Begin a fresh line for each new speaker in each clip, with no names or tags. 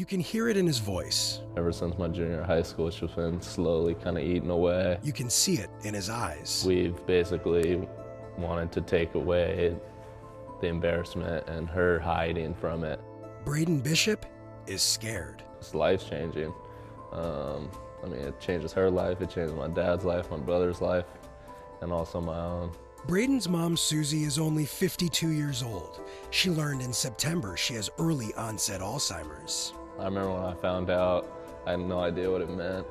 You can hear it in his voice.
Ever since my junior high school, it's just been slowly kind of eating away.
You can see it in his eyes.
We've basically wanted to take away the embarrassment and her hiding from it.
Braden Bishop is scared.
It's life changing. Um, I mean, it changes her life, it changes my dad's life, my brother's life, and also my own.
Braden's mom, Suzy, is only 52 years old. She learned in September she has early onset Alzheimer's.
I remember when I found out, I had no idea what it meant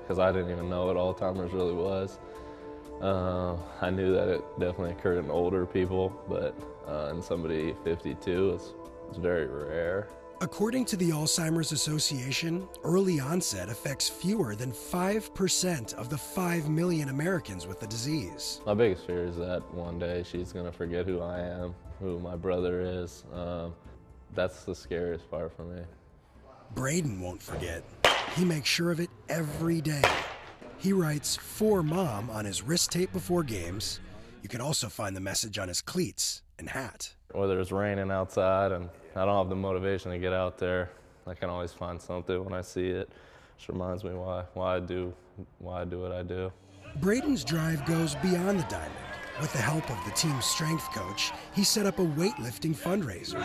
because I didn't even know what Alzheimer's really was. Uh, I knew that it definitely occurred in older people, but uh, in somebody 52, it's, it's very rare.
According to the Alzheimer's Association, early onset affects fewer than 5% of the 5 million Americans with the disease.
My biggest fear is that one day she's going to forget who I am, who my brother is. Um, that's the scariest part for me.
Braden won't forget. He makes sure of it every day. He writes for mom on his wrist tape before games. You can also find the message on his cleats and hat.
Whether it's raining outside and I don't have the motivation to get out there, I can always find something when I see it. Just reminds me why why I do why I do what I do.
Braden's drive goes beyond the diamond. With the help of the team's strength coach, he set up a weightlifting fundraiser.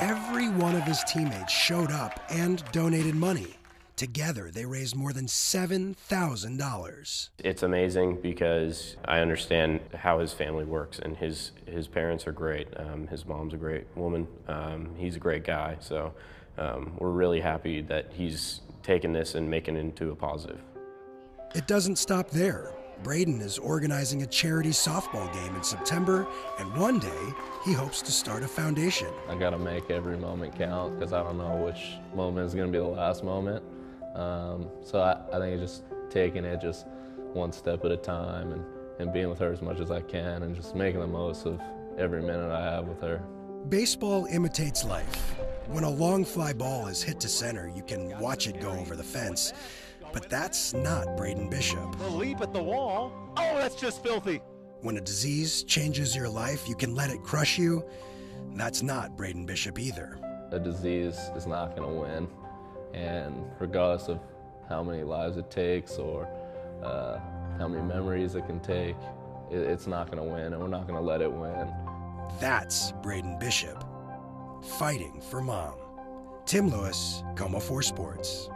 Every one of his teammates showed up and donated money. Together, they raised more than $7,000.
It's amazing because I understand how his family works, and his, his parents are great. Um, his mom's a great woman. Um, he's a great guy. So um, we're really happy that he's taken this and making it into a positive.
It doesn't stop there. Braden is organizing a charity softball game in September, and one day he hopes to start a foundation.
I gotta make every moment count because I don't know which moment is gonna be the last moment. Um, so I, I think just taking it just one step at a time and, and being with her as much as I can and just making the most of every minute I have with her.
Baseball imitates life. When a long fly ball is hit to center, you can watch it go over the fence. But that's not Braden Bishop.
The leap at the wall. Oh, that's just filthy.
When a disease changes your life, you can let it crush you. That's not Braden Bishop either.
A disease is not going to win. And regardless of how many lives it takes or uh, how many memories it can take, it, it's not going to win, and we're not going to let it win.
That's Braden Bishop, fighting for mom. Tim Lewis, KOMO 4 Sports.